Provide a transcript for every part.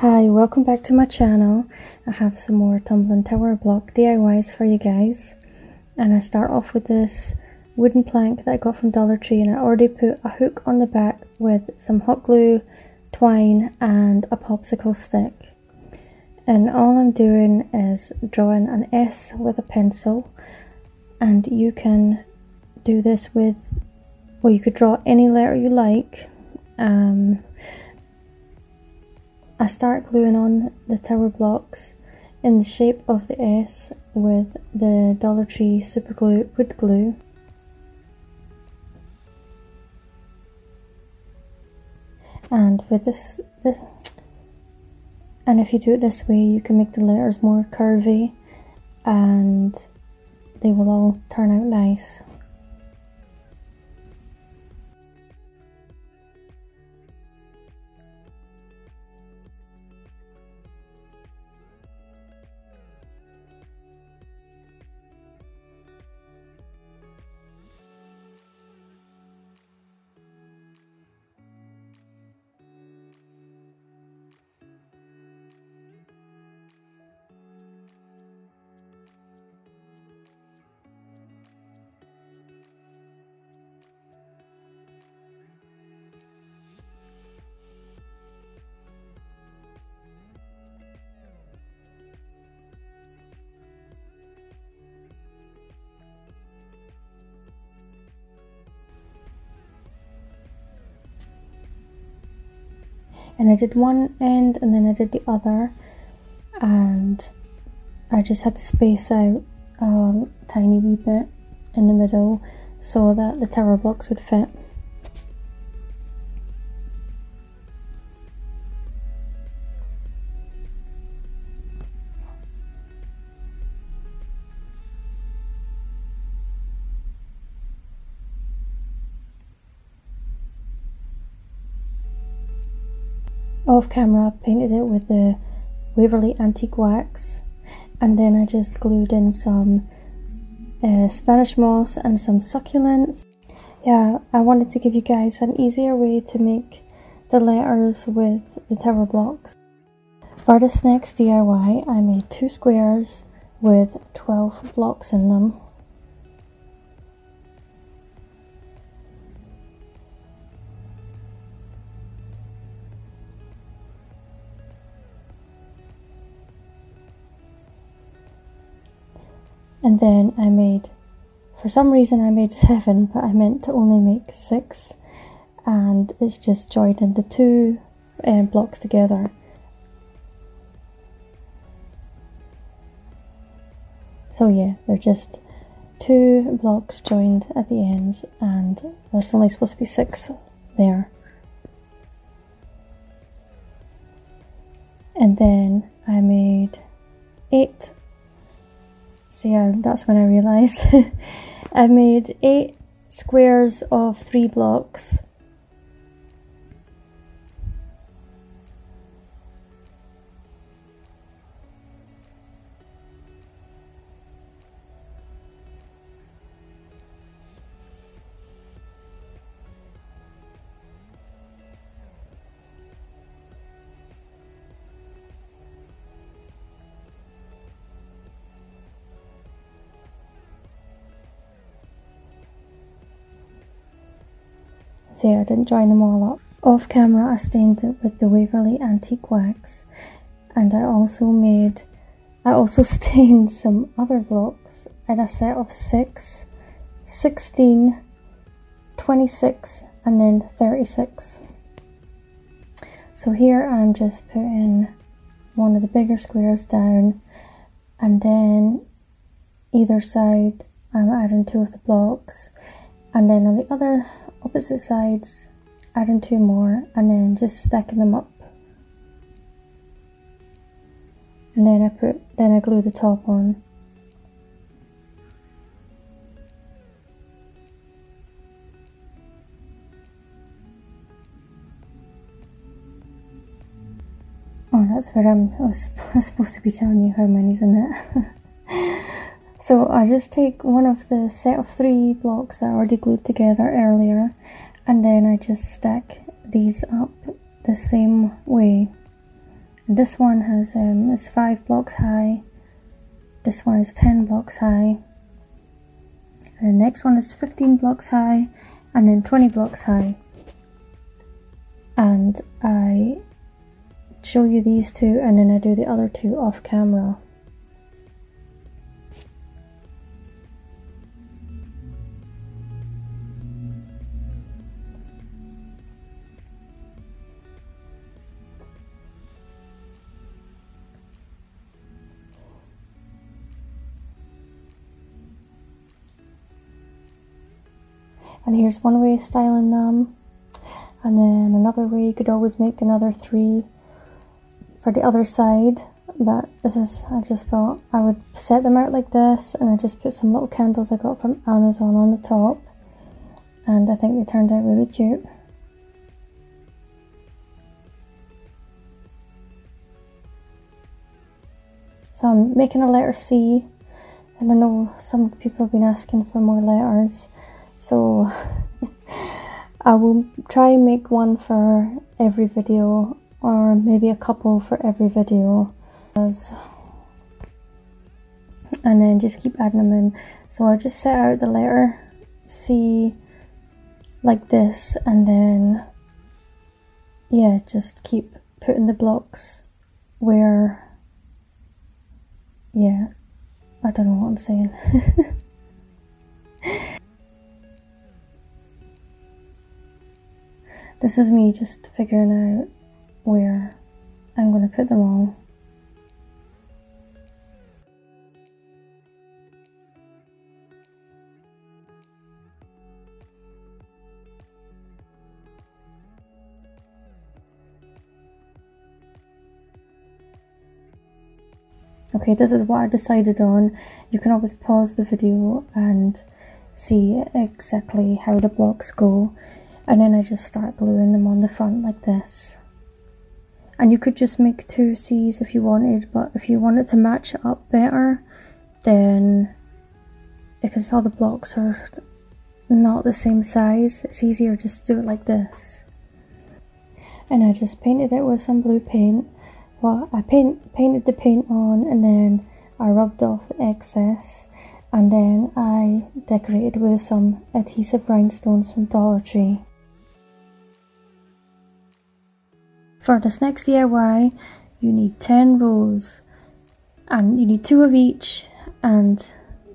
Hi, welcome back to my channel. I have some more tumbling tower block DIYs for you guys. And I start off with this wooden plank that I got from Dollar Tree and I already put a hook on the back with some hot glue, twine and a popsicle stick. And all I'm doing is drawing an S with a pencil and you can do this with, well you could draw any letter you like. Um, I start gluing on the tower blocks in the shape of the S with the Dollar Tree super glue wood glue. And with this, this, and if you do it this way, you can make the letters more curvy, and they will all turn out nice. And I did one end and then I did the other and I just had to space out um, a tiny wee bit in the middle so that the tower blocks would fit. Off camera painted it with the Waverly Antique Wax and then I just glued in some uh, Spanish moss and some succulents. Yeah, I wanted to give you guys an easier way to make the letters with the tower blocks. For this next DIY I made two squares with 12 blocks in them. Then I made for some reason I made seven but I meant to only make six. And it's just joining the two um, blocks together. So yeah they're just two blocks joined at the ends and there's only supposed to be six there. And then I made eight so yeah, that's when I realised. I made eight squares of three blocks See, I didn't join them all up. Off camera, I stained it with the Waverly Antique Wax, and I also made, I also stained some other blocks in a set of 6, 16, 26, and then 36. So here I'm just putting one of the bigger squares down, and then either side I'm adding two of the blocks, and then on the other opposite sides, adding two more, and then just stacking them up. And then I put, then I glue the top on. Oh, that's where I'm, I was supposed to be telling you how many's in it. So I just take one of the set of three blocks that I already glued together earlier and then I just stack these up the same way this one has um, is five blocks high. This one is ten blocks high. And the next one is 15 blocks high and then 20 blocks high. And I show you these two and then I do the other two off camera. And here's one way of styling them. And then another way you could always make another three for the other side. But this is I just thought I would set them out like this. And I just put some little candles I got from Amazon on the top. And I think they turned out really cute. So I'm making a letter C. And I know some people have been asking for more letters so I will try and make one for every video or maybe a couple for every video. And then just keep adding them in. So I'll just set out the letter C like this and then yeah just keep putting the blocks where yeah I don't know what I'm saying This is me just figuring out where I'm going to put them all. Okay, this is what I decided on. You can always pause the video and see exactly how the blocks go and then I just start gluing them on the front like this. And you could just make two C's if you wanted but if you wanted to match it up better then because all the blocks are not the same size. It's easier just to do it like this. And I just painted it with some blue paint. Well I paint painted the paint on and then I rubbed off the excess. And then I decorated with some adhesive rhinestones from Dollar Tree For this next DIY, you need 10 rows and you need two of each and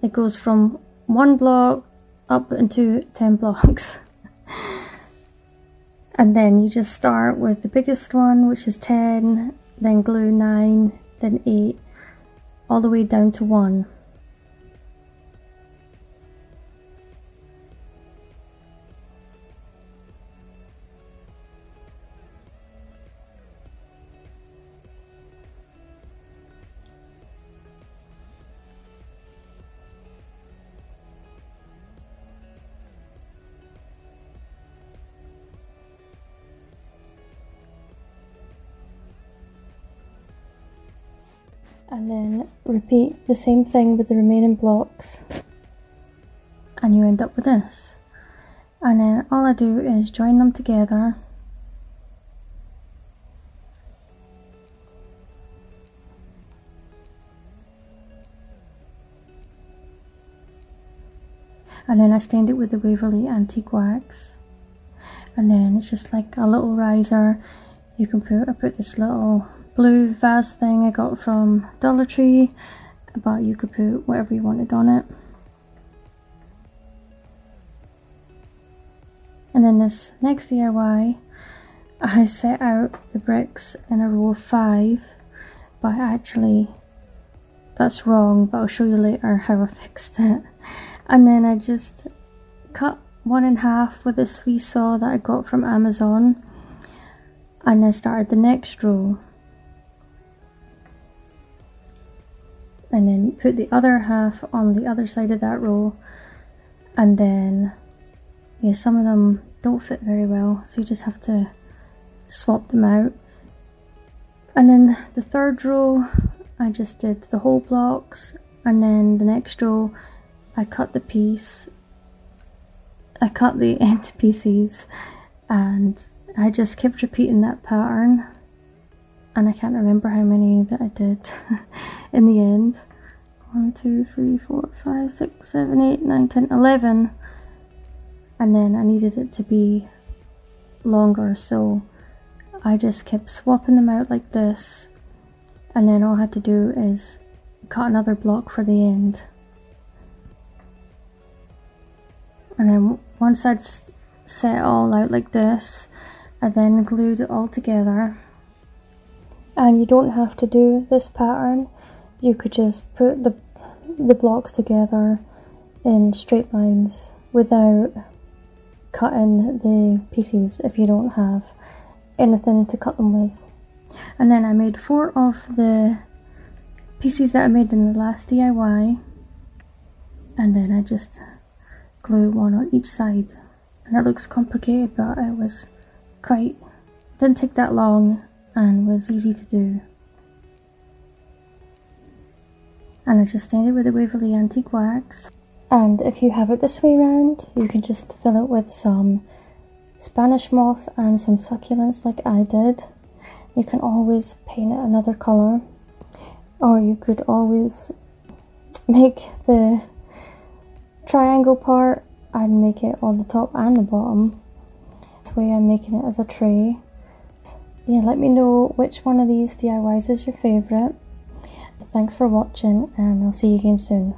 it goes from one block up into 10 blocks. and then you just start with the biggest one which is 10, then glue 9, then 8, all the way down to 1. And then repeat the same thing with the remaining blocks. And you end up with this. And then all I do is join them together. And then I stained it with the Waverly Antique Wax. And then it's just like a little riser. You can put I put this little blue vase thing I got from Dollar Tree but you could put whatever you wanted on it. And then this next DIY I set out the bricks in a row of five but actually that's wrong but I'll show you later how I fixed it. And then I just cut one in half with this wee saw that I got from Amazon and I started the next row and then put the other half on the other side of that row. And then yeah some of them don't fit very well so you just have to swap them out. And then the third row I just did the whole blocks and then the next row I cut the piece I cut the end pieces and I just kept repeating that pattern and I can't remember how many that I did in the end. 1, 2, 3, 4, 5, 6, 7, 8, 9, 10, 11 and then I needed it to be longer so I just kept swapping them out like this. And then all I had to do is cut another block for the end. And then once I'd set it all out like this I then glued it all together and you don't have to do this pattern. You could just put the the blocks together in straight lines without cutting the pieces if you don't have anything to cut them with. And then I made four of the pieces that I made in the last DIY and then I just glue one on each side. And it looks complicated but it was quite didn't take that long and was easy to do and I just stained it with the Waverly Antique Wax and if you have it this way round, you can just fill it with some Spanish moss and some succulents like I did. You can always paint it another colour or you could always make the triangle part and make it on the top and the bottom. This way I'm making it as a tray. Yeah, let me know which one of these DIYs is your favourite. Thanks for watching and I'll see you again soon.